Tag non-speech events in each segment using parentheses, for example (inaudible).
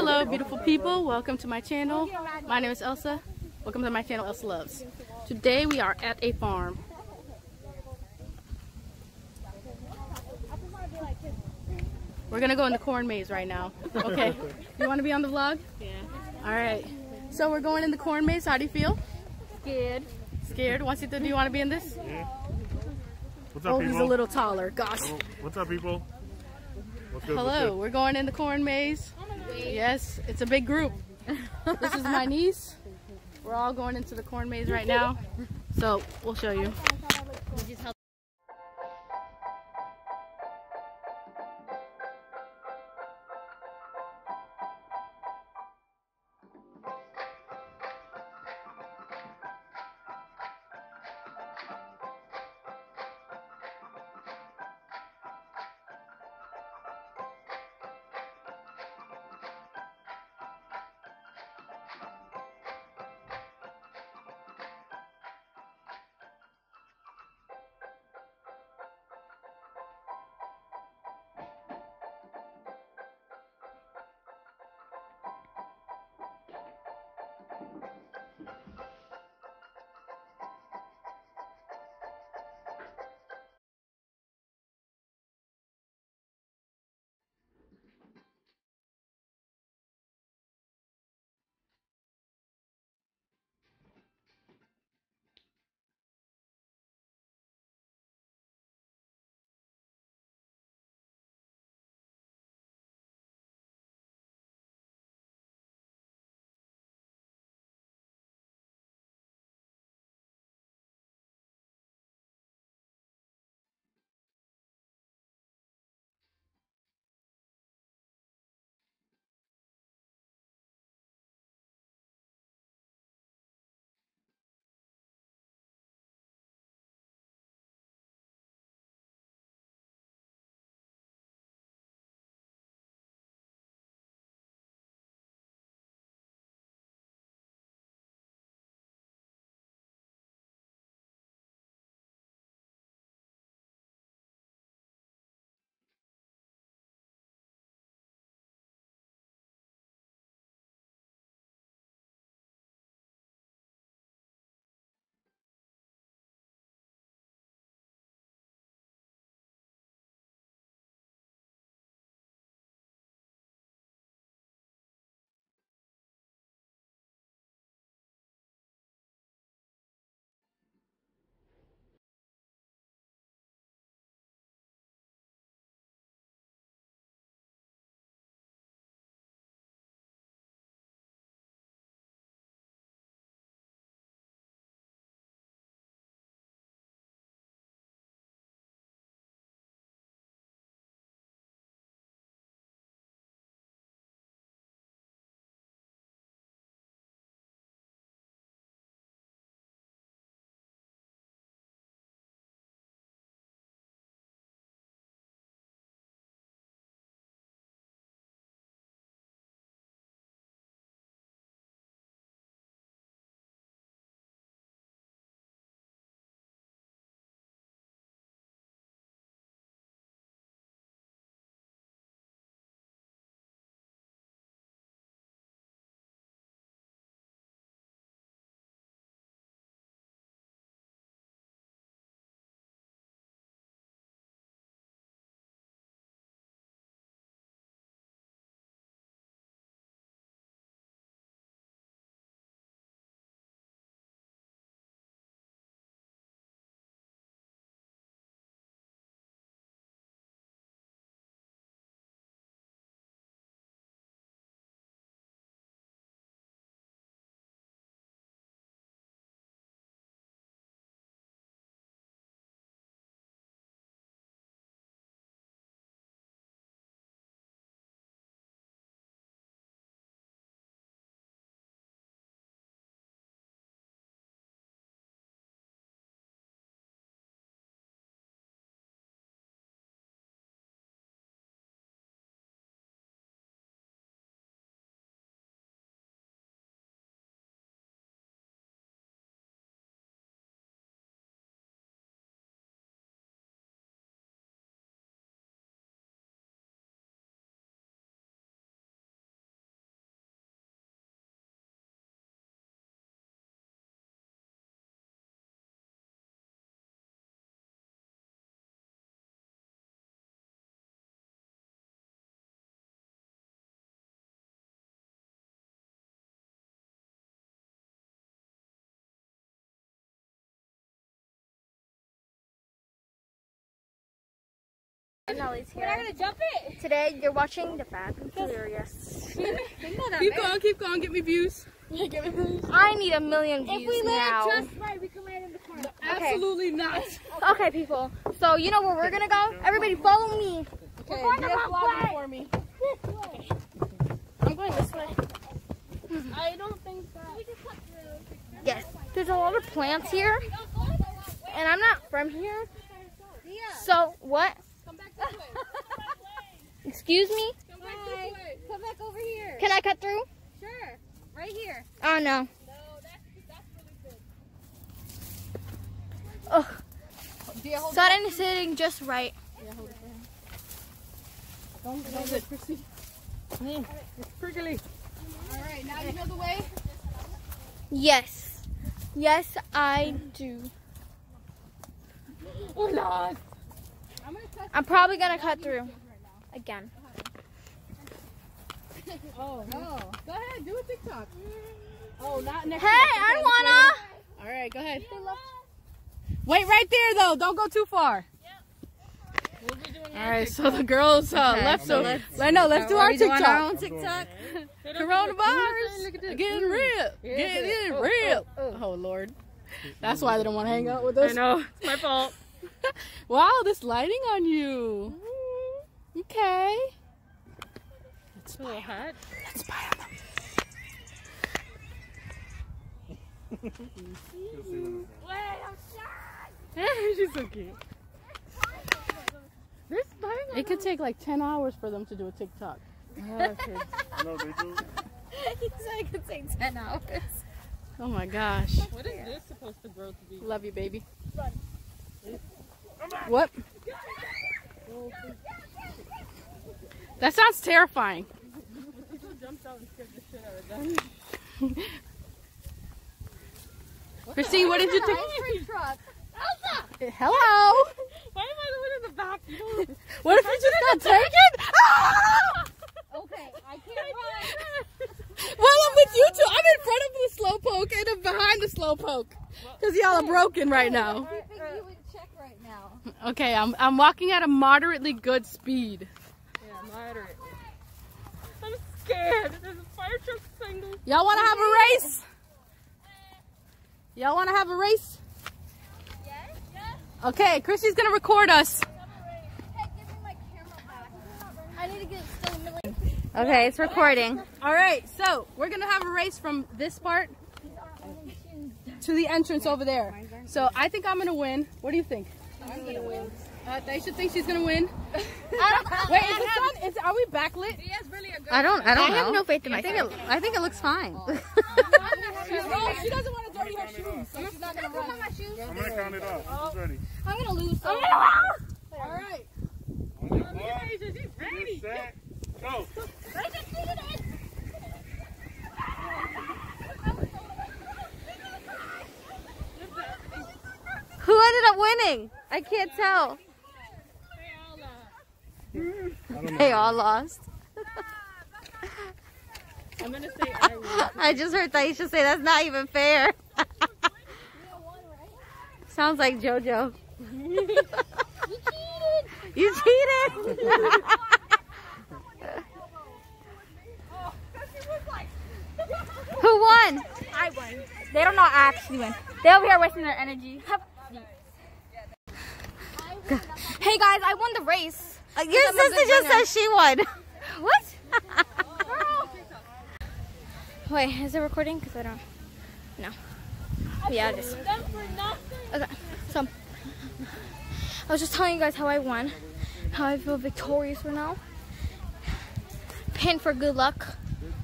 Hello, beautiful people. Welcome to my channel. My name is Elsa. Welcome to my channel, Elsa Loves. Today we are at a farm. We're gonna go in the corn maze right now. Okay. You want to be on the vlog? Yeah. All right. So we're going in the corn maze. How do you feel? Scared. Scared? Juancito, do you want to be in this? Yeah. What's up, Oh, people? he's a little taller. Gosh. What's up, people? What's good? Hello, we're going in the corn maze. Yes, it's a big group. this is my niece. We're all going into the corn maze right now. So we'll show you. Nellie's We're not gonna jump it. Today you're watching the Fast and Furious. (laughs) Keep going, keep going, get me views. Get me views. I need a million views If we now. land just right, we can land in the corner. Absolutely not. Okay, people. So you know where we're gonna go? Everybody, follow me. Okay, going the be a wrong vlogger way. for me. I'm going this way. I don't think that. We just cut through. Yes. There's a lot of plants here, and I'm not from here. So what? Come back this way. Excuse me? Come back this way. Come back over here. Can I cut through? Sure. Right here. Oh no. No, that's that's really good. Ugh. Sudden is sitting just right. Don't, don't get Chrissy. Mm. It's prickly. All right, now you know the way. Yes. Yes, I do. Oh, Lord. I'm probably gonna cut through again. Oh, no. Go ahead, do a TikTok. Oh, not next Hey, month. I Okay, wanna. All right, go ahead. Wait right there, though. Don't go too far. All right, so the girls uh, left. So I know. Let's do our TikTok. TikTok. Coronavirus. Getting real. Getting real. Oh Lord. That's why they don't want to hang out with us. I know. It's my fault. (laughs) (laughs) wow, this lighting on you. Okay. Let's spy on them. Let's spy on them. You'll see when She's so cute. It could take like 10 hours for them to do a TikTok. Oh, it's- (laughs) No, they do. (laughs) he said it could take 10 hours. Oh my gosh. What is this supposed to grow to be? Love you, baby. What? That sounds terrifying. Christine, what did you think? Hello. Why am I the one in the back? You (laughs) What if you just got taken? (laughs) Okay, I can't (laughs) run. Well, I'm with you two. I'm in front of the slowpoke and I'm behind the slowpoke. Because y'all are broken right now. I think you would check right now. Okay, I'm, I'm walking at a moderately good speed. Yeah, moderate. I'm scared. There's a fire truck single. Y'all want to have a race? Y'all want to have a race? Yes? Yes. Okay, Christy's going to record us. Hey, give me my camera back. I need to get still in the middle. Okay, it's recording. All right, so we're going to have a race from this part to the entrance over there. So I think I'm going to win. What do you think? I'm going to win. Uh, Daisha thinks she's going to win. (laughs) (laughs) Wait, is it on? Is, are we backlit? I don't. I don't I have no faith in I myself. think it. I think it looks fine. Oh, (laughs) she doesn't want to dirty her shoes, so she's not going to run. I'm gonna count it off. Who's ready? I'm gonna lose. So. All right. On your mark, get set, go. Who ended up winning? I can't tell. I don't know. They all lost. I'm gonna say I win. (laughs) I just heard Taisha say that's not even fair. (laughs) Sounds like JoJo. you (laughs) cheated. You cheated! Who won? I won. They don't know I actually win. They over here wasting their energy. Hey guys, I won the race. Uh, Your sister just winner. said she won. (laughs) What? (laughs) Wait, is it recording? Because I don't. No. Yeah, it is. Okay, so I was just telling you guys how I won, how I feel victorious right now. Pin for good luck.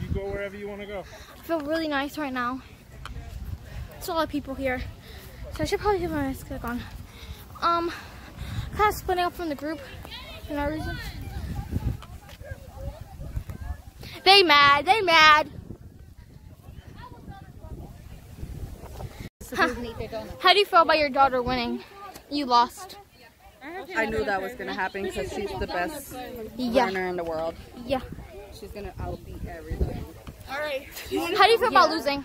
You go wherever you want to go. I feel really nice right now. There's a lot of people here, so I should probably have my mask back on. Um, kind of splitting up from the group for no reason. They mad. They mad. Huh. How do you feel about your daughter winning? You lost. I knew that was gonna happen because she's the best Yeah. runner in the world. Yeah. She's gonna outbeat everybody. Alright how do you feel about losing?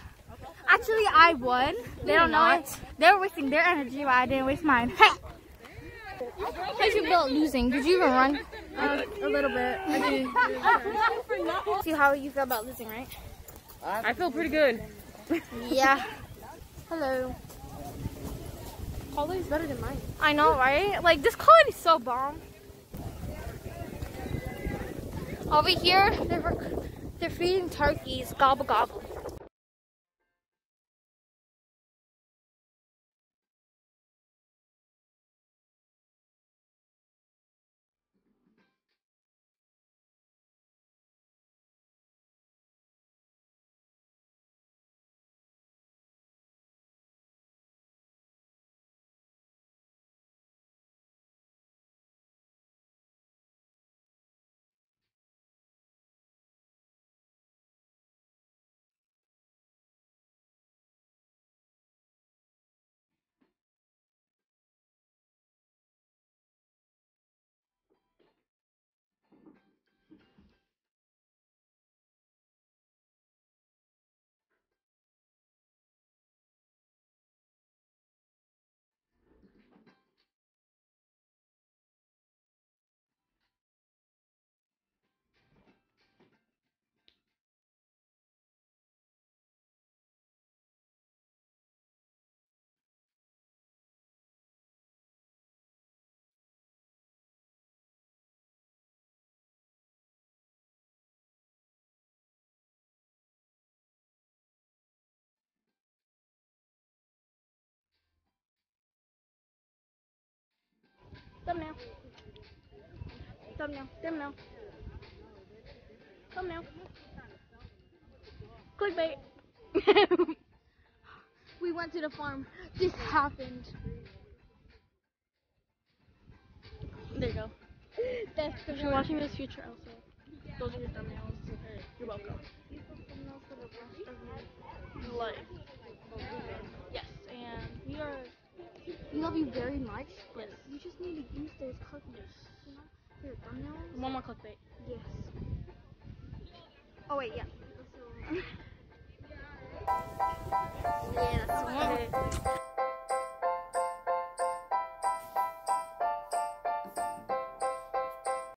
Actually, I won. They don't know it. They were wasting their energy, but I didn't waste mine. Hey. (laughs) How do you feel about losing? Did you even run? Uh, a little bit. I did. (laughs) See how you feel about losing, right? I feel pretty good. Yeah. Hello. Quality's better than mine. I know, right? Like this quality's so bomb. Over here, they're they're feeding turkeys gobble gobble. Thumbnail. Thumbnail. Thumbnail. Thumbnail. Clickbait. (laughs) we went to the farm. This happened. There you go. That's If you're watching this future also, those are your thumbnails. You're welcome. Love you very much, but Yes. you just need to use those cookies. You know, for your thumbnails. One more clickbait. Yes. Oh wait, yeah. yeah, that's one.